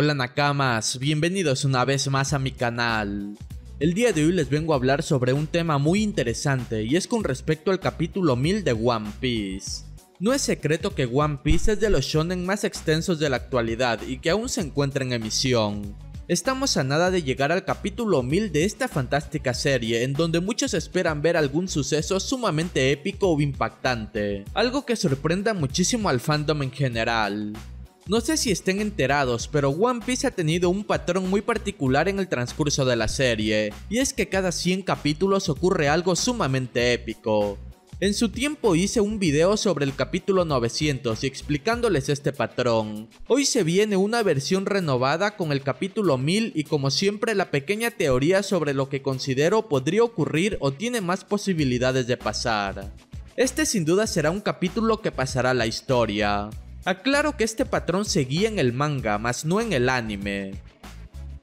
Hola Nakamas, bienvenidos una vez más a mi canal. El día de hoy les vengo a hablar sobre un tema muy interesante y es con respecto al capítulo 1000 de One Piece. No es secreto que One Piece es de los shonen más extensos de la actualidad y que aún se encuentra en emisión. Estamos a nada de llegar al capítulo 1000 de esta fantástica serie en donde muchos esperan ver algún suceso sumamente épico o impactante, algo que sorprenda muchísimo al fandom en general. No sé si estén enterados, pero One Piece ha tenido un patrón muy particular en el transcurso de la serie, y es que cada 100 capítulos ocurre algo sumamente épico. En su tiempo hice un video sobre el capítulo 900 y explicándoles este patrón. Hoy se viene una versión renovada con el capítulo 1000 y como siempre la pequeña teoría sobre lo que considero podría ocurrir o tiene más posibilidades de pasar. Este sin duda será un capítulo que pasará a la historia. Aclaro que este patrón seguía en el manga, mas no en el anime.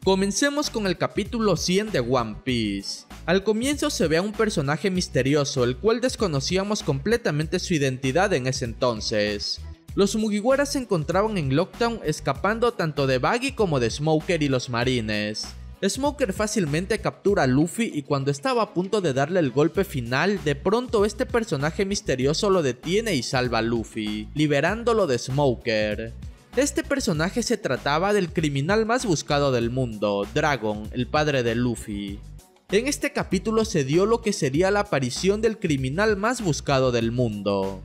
Comencemos con el capítulo 100 de One Piece. Al comienzo se ve a un personaje misterioso, el cual desconocíamos completamente su identidad en ese entonces. Los Mugiwara se encontraban en Lockdown escapando tanto de Baggy como de Smoker y los marines. Smoker fácilmente captura a Luffy y cuando estaba a punto de darle el golpe final, de pronto este personaje misterioso lo detiene y salva a Luffy, liberándolo de Smoker. Este personaje se trataba del criminal más buscado del mundo, Dragon, el padre de Luffy. En este capítulo se dio lo que sería la aparición del criminal más buscado del mundo.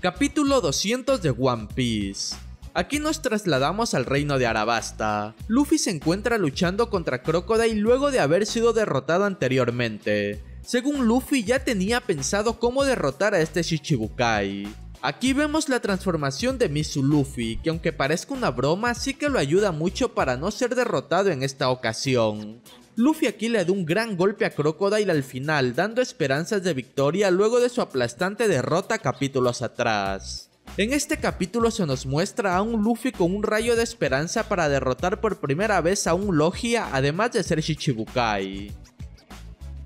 Capítulo 200 de One Piece. Aquí nos trasladamos al reino de Arabasta. Luffy se encuentra luchando contra Crocodile luego de haber sido derrotado anteriormente. Según Luffy ya tenía pensado cómo derrotar a este Shichibukai. Aquí vemos la transformación de Misu Luffy, que aunque parezca una broma, sí que lo ayuda mucho para no ser derrotado en esta ocasión. Luffy aquí le da un gran golpe a Crocodile al final, dando esperanzas de victoria luego de su aplastante derrota capítulos atrás. En este capítulo se nos muestra a un Luffy con un rayo de esperanza para derrotar por primera vez a un Logia además de ser Shichibukai.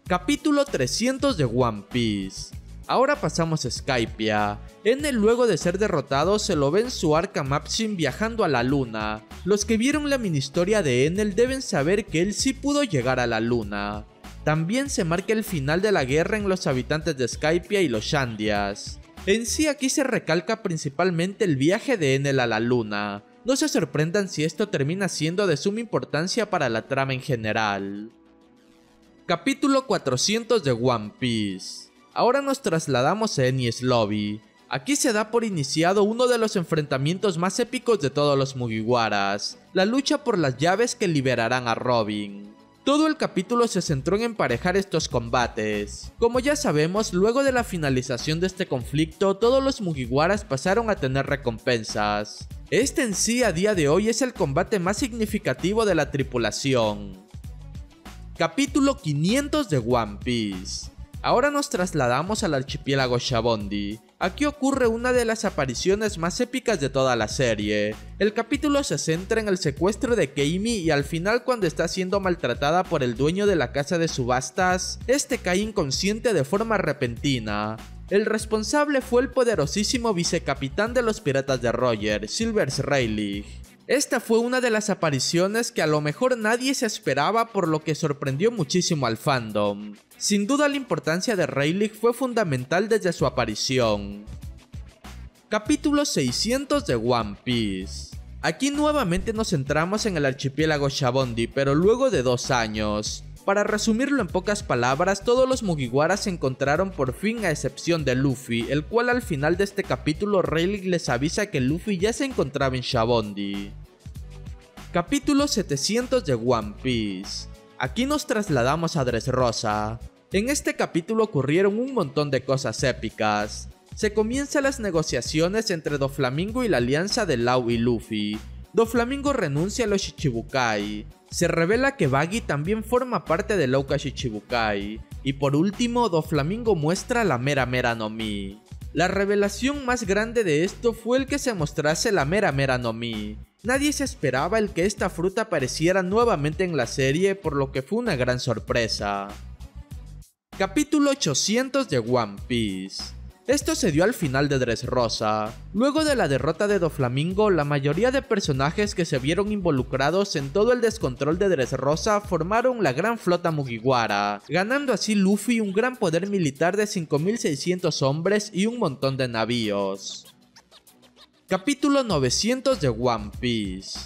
Capítulo 300 de One Piece Ahora pasamos a Skypia. Enel luego de ser derrotado se lo ve en su arca Mapsin viajando a la luna. Los que vieron la mini historia de Enel deben saber que él sí pudo llegar a la luna. También se marca el final de la guerra en los habitantes de Skypia y los Shandias. En sí aquí se recalca principalmente el viaje de Enel a la luna. No se sorprendan si esto termina siendo de suma importancia para la trama en general. Capítulo 400 de One Piece Ahora nos trasladamos a Enies Lobby. Aquí se da por iniciado uno de los enfrentamientos más épicos de todos los Mugiwaras, la lucha por las llaves que liberarán a Robin. Todo el capítulo se centró en emparejar estos combates. Como ya sabemos, luego de la finalización de este conflicto, todos los Mugiwaras pasaron a tener recompensas. Este en sí a día de hoy es el combate más significativo de la tripulación. Capítulo 500 de One Piece Ahora nos trasladamos al archipiélago Shabondi. Aquí ocurre una de las apariciones más épicas de toda la serie. El capítulo se centra en el secuestro de Keimi y al final cuando está siendo maltratada por el dueño de la casa de subastas, este cae inconsciente de forma repentina. El responsable fue el poderosísimo vicecapitán de los piratas de Roger, Silvers Rayleigh. Esta fue una de las apariciones que a lo mejor nadie se esperaba por lo que sorprendió muchísimo al fandom. Sin duda la importancia de Rayleigh fue fundamental desde su aparición. Capítulo 600 de One Piece Aquí nuevamente nos centramos en el archipiélago Shabondi, pero luego de dos años. Para resumirlo en pocas palabras, todos los Mugiwara se encontraron por fin a excepción de Luffy, el cual al final de este capítulo Rayleigh les avisa que Luffy ya se encontraba en Shabondi. Capítulo 700 de One Piece. Aquí nos trasladamos a Dressrosa. En este capítulo ocurrieron un montón de cosas épicas. Se comienzan las negociaciones entre Doflamingo y la alianza de Lau y Luffy. Doflamingo renuncia a los Shichibukai se revela que Baggy también forma parte de Louka Shichibukai. Y por último, Doflamingo muestra la Mera Mera no Mi. La revelación más grande de esto fue el que se mostrase la Mera Mera no Mi. Nadie se esperaba el que esta fruta apareciera nuevamente en la serie, por lo que fue una gran sorpresa. Capítulo 800 de One Piece Esto se dio al final de Dressrosa. Luego de la derrota de Doflamingo, la mayoría de personajes que se vieron involucrados en todo el descontrol de Dressrosa formaron la gran flota Mugiwara, ganando así Luffy un gran poder militar de 5600 hombres y un montón de navíos. Capítulo 900 de One Piece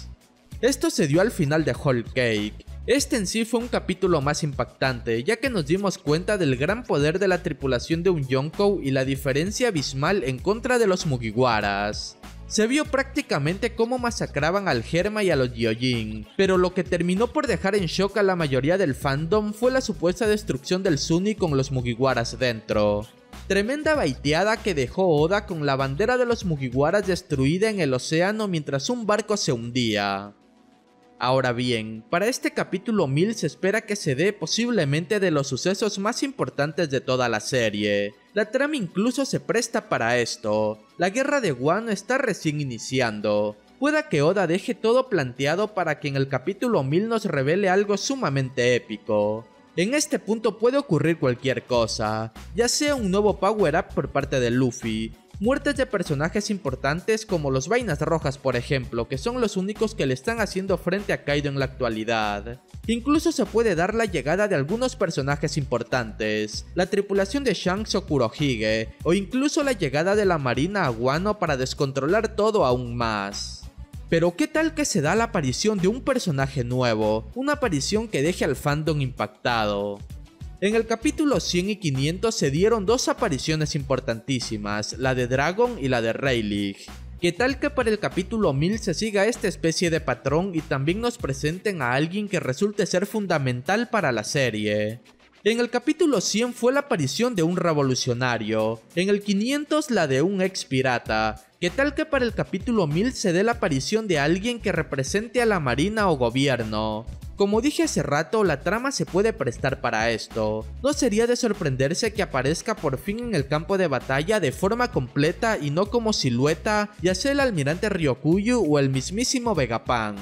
Esto se dio al final de Whole Cake, este en sí fue un capítulo más impactante, ya que nos dimos cuenta del gran poder de la tripulación de un Yonkou y la diferencia abismal en contra de los Mugiwaras. Se vio prácticamente cómo masacraban al Germa y a los Gyojin, pero lo que terminó por dejar en shock a la mayoría del fandom fue la supuesta destrucción del Sunny con los Mugiwaras dentro. Tremenda baiteada que dejó Oda con la bandera de los Mugiwaras destruida en el océano mientras un barco se hundía. Ahora bien, para este capítulo 1000 se espera que se dé posiblemente de los sucesos más importantes de toda la serie. La trama incluso se presta para esto. La guerra de Wano está recién iniciando. Pueda que Oda deje todo planteado para que en el capítulo 1000 nos revele algo sumamente épico. En este punto puede ocurrir cualquier cosa, ya sea un nuevo power up por parte de Luffy, muertes de personajes importantes como los Vainas Rojas por ejemplo, que son los únicos que le están haciendo frente a Kaido en la actualidad. Incluso se puede dar la llegada de algunos personajes importantes, la tripulación de Shanks o Kurohige, o incluso la llegada de la marina a Wano para descontrolar todo aún más. Pero qué tal que se da la aparición de un personaje nuevo, una aparición que deje al fandom impactado. En el capítulo 100 y 500 se dieron dos apariciones importantísimas, la de Dragon y la de Rayleigh. ¿Qué tal que para el capítulo 1000 se siga esta especie de patrón y también nos presenten a alguien que resulte ser fundamental para la serie? En el capítulo 100 fue la aparición de un revolucionario, en el 500 la de un ex pirata, ¿Qué tal que para el capítulo 1000 se dé la aparición de alguien que represente a la marina o gobierno? Como dije hace rato, la trama se puede prestar para esto. No sería de sorprenderse que aparezca por fin en el campo de batalla de forma completa y no como silueta, ya sea el almirante Ryokuyu o el mismísimo Vegapunk.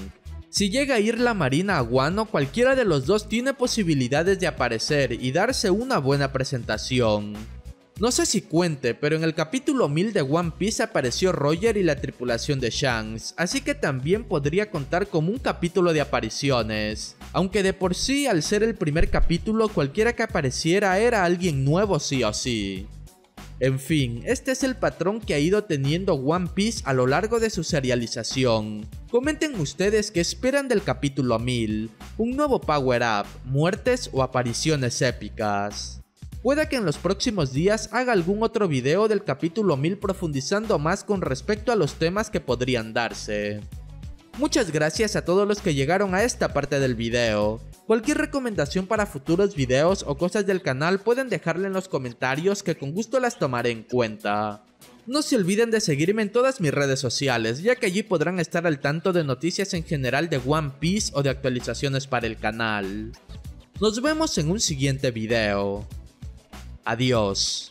Si llega a ir la marina a Guano, cualquiera de los dos tiene posibilidades de aparecer y darse una buena presentación. No sé si cuente, pero en el capítulo 1000 de One Piece apareció Roger y la tripulación de Shanks, así que también podría contar como un capítulo de apariciones. Aunque de por sí, al ser el primer capítulo, cualquiera que apareciera era alguien nuevo sí o sí. En fin, este es el patrón que ha ido teniendo One Piece a lo largo de su serialización. Comenten ustedes qué esperan del capítulo 1000, un nuevo power up, muertes o apariciones épicas. Puede que en los próximos días haga algún otro video del capítulo 1000 profundizando más con respecto a los temas que podrían darse. Muchas gracias a todos los que llegaron a esta parte del video. Cualquier recomendación para futuros videos o cosas del canal pueden dejarle en los comentarios que con gusto las tomaré en cuenta. No se olviden de seguirme en todas mis redes sociales, ya que allí podrán estar al tanto de noticias en general de One Piece o de actualizaciones para el canal. Nos vemos en un siguiente video. Adiós.